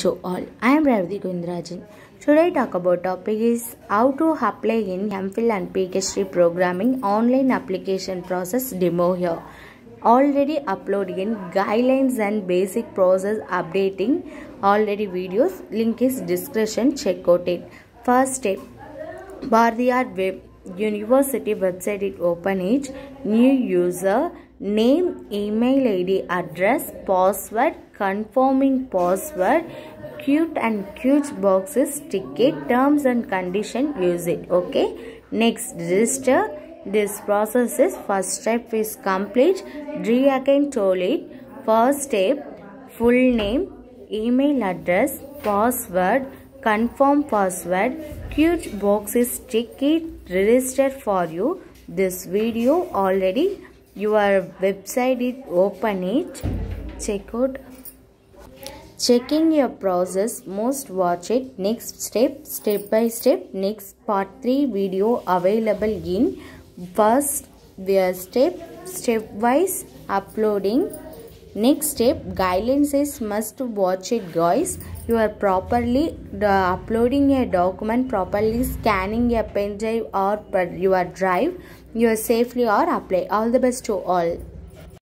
to all. I am Ravati Gundarajan. Today talk about topic is how to apply in MPhil and PhD programming online application process demo here. Already uploaded in guidelines and basic process updating already videos. Link is description. Check out it. First step. Bharathiar Web University website it open it. New user name, email ID, address, password, confirming password, cute and cute boxes, ticket, terms and condition, use it. Okay. Next, register. This process is first step is complete. Re again told it. First step, full name, email address, password, confirm password, cute boxes, ticket, register for you. This video already your website it open it. Check out. Checking your process most watch it. Next step step by step next part 3 video available in first step step wise uploading next step guidelines is must watch it guys. You are properly uh, uploading a document properly scanning a pen drive or your drive. You are safely or apply. All the best to all